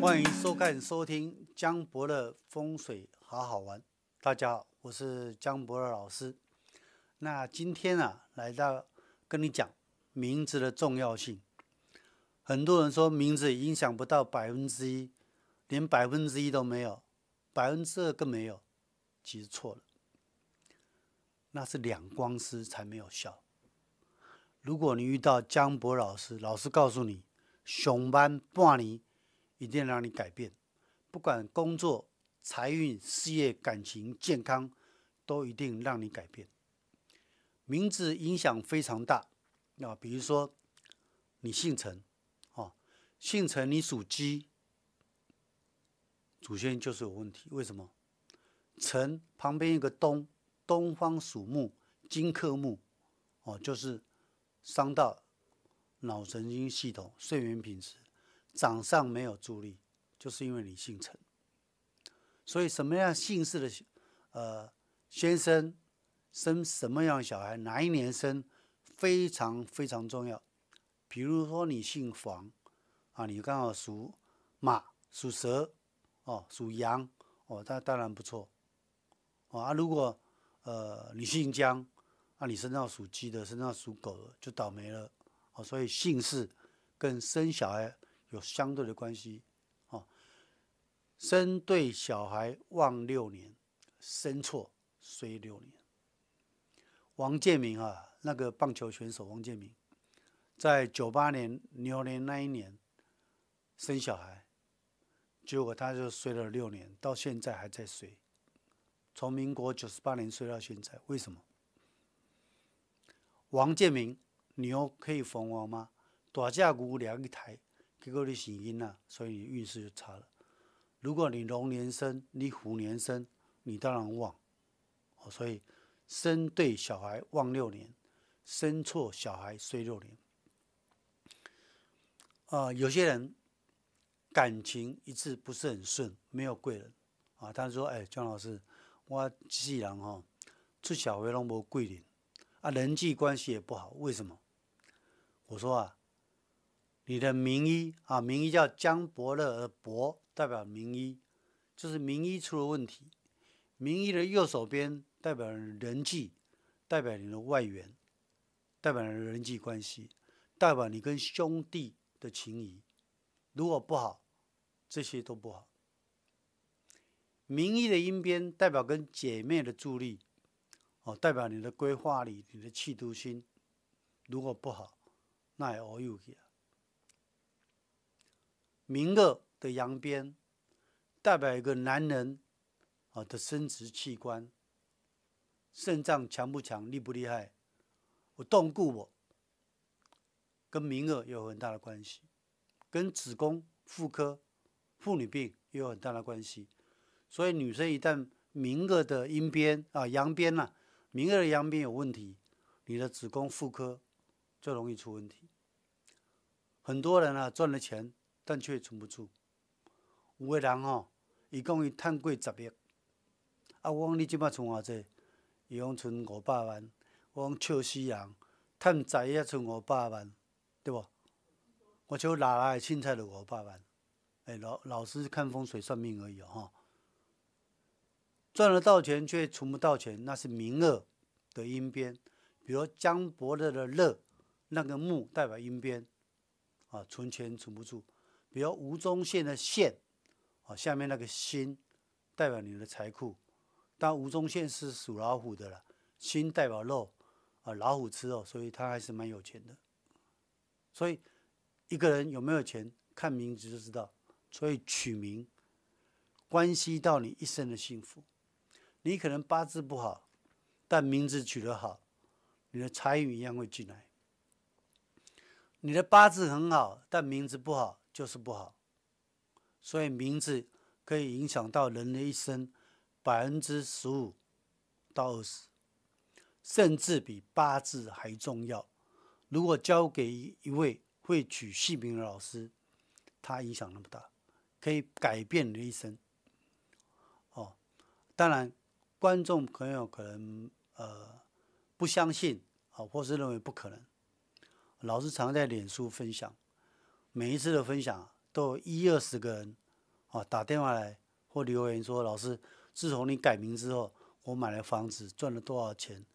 欢迎收看、收听江博的风水好好玩。大家好，我是江博的老师。那今天啊，来到跟你讲名字的重要性。很多人说名字影响不到百分之一，连百分之一都没有，百分之二更没有。其实错了，那是两光师才没有效。如果你遇到江博老师，老师告诉你，熊班半年一定让你改变，不管工作、财运、事业、感情、健康，都一定让你改变。名字影响非常大，啊，比如说你姓陈，哦，姓陈你属鸡，祖先就是有问题。为什么？陈旁边一个东，东方属木，金克木，哦，就是。伤到脑神经系统、睡眠品质，掌上没有助力，就是因为你姓陈。所以什么样姓氏的呃先生生什么样小孩，哪一年生，非常非常重要。比如说你姓黄啊，你刚好属马、属蛇哦，属羊哦，那当然不错哦啊。如果呃你姓姜。那你身上属鸡的，身上属狗的就倒霉了哦。所以姓氏跟生小孩有相对的关系哦。生对小孩旺六年，生错衰六年。王建民啊，那个棒球选手王建民，在九八年牛年那一年生小孩，结果他就衰了六年，到现在还在衰。从民国九十八年衰到现在，为什么？王建民，牛可以逢王吗？大只牛两一台，结果你死因了，所以你运势就差了。如果你龙年生，你虎年生，你当然旺。哦，所以生对小孩旺六年，生错小孩衰六年。啊，有些人感情一直不是很顺，没有贵人啊。他说：“哎，姜老师，我世人吼出小会拢无贵人。”啊，人际关系也不好，为什么？我说啊，你的名医啊，名医叫江伯乐，而伯代表名医，就是名医出了问题。名医的右手边代表人际，代表你的外援，代表人际关系，代表你跟兄弟的情谊。如果不好，这些都不好。名医的阴边代表跟姐妹的助力。哦，代表你的规划力、你的企图心，如果不好，那也偶有去啊。明二的阳边，代表一个男人啊的生殖器官，肾脏强不强、厉不厉害，我动固我，跟明二有很大的关系，跟子宫、妇科、妇女病也有很大的关系。所以女生一旦明二的阴边啊、阳边呐。明二的阳边有问题，你的子宫、妇科就容易出问题。很多人啊赚了钱，但却存不住。有个人吼，伊讲伊赚过十亿，啊，我讲你即摆存偌济？伊讲存五百万。我讲笑死人，赚十亿存五百万，对不？我就哪来凊彩就五百万？哎，老老师看风水算命而已哦，赚了到钱却存不到钱，那是明恶的阴边。比如江伯乐的乐，那个木代表阴边，啊，存钱存不住。比如吴宗宪的宪，啊，下面那个心代表你的财库。但吴宗宪是属老虎的了，心代表肉，啊，老虎吃肉，所以他还是蛮有钱的。所以一个人有没有钱，看名字就知道。所以取名关系到你一生的幸福。你可能八字不好，但名字取得好，你的财运一样会进来。你的八字很好，但名字不好就是不好。所以名字可以影响到人的一生百分之十五到二十，甚至比八字还重要。如果交给一位会取姓名的老师，他影响那么大，可以改变你的一生。哦，当然。观众朋友可能呃不相信啊，或是认为不可能。老师常在脸书分享，每一次的分享都有一二十个人啊，打电话来或留言说：“老师，自从你改名之后，我买了房子，赚了多少钱？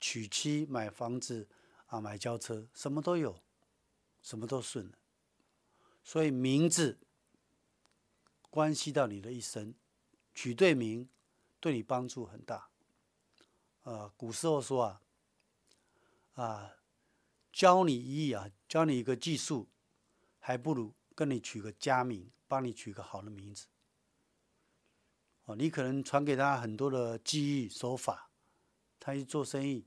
娶妻、买房子啊，买轿车，什么都有，什么都顺。所以名字关系到你的一生，取对名对你帮助很大。呃，古时候说啊，啊，教你一啊，教你一个技术，还不如跟你取个佳名。”帮你取个好的名字，哦，你可能传给他很多的技艺手法，他去做生意，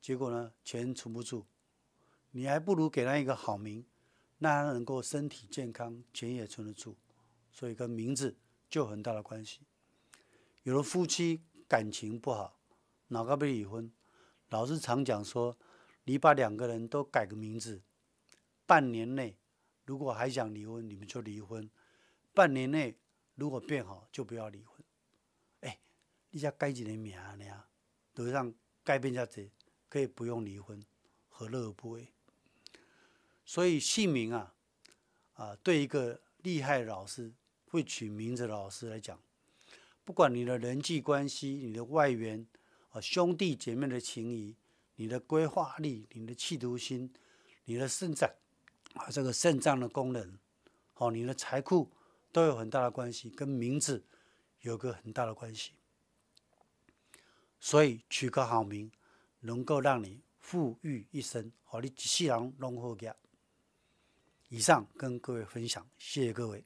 结果呢钱存不住，你还不如给他一个好名，那他能够身体健康，钱也存得住，所以跟名字就很大的关系。有的夫妻感情不好，哪个被离婚，老是常讲说，你把两个人都改个名字，半年内如果还想离婚，你们就离婚。半年内如果变好，就不要离婚。哎，你才改几年名呢，都让改变下子，可以不用离婚，何乐而不为？所以姓名啊，啊，对一个厉害的老师，会取名字的老师来讲，不管你的人际关系、你的外援啊，兄弟姐妹的情谊、你的规划力、你的企图心、你的肾脏啊，这个肾脏的功能，哦，你的财库。都有很大的关系，跟名字有个很大的关系，所以取个好名，能够让你富裕一生，好你一世人拢好家。以上跟各位分享，谢谢各位。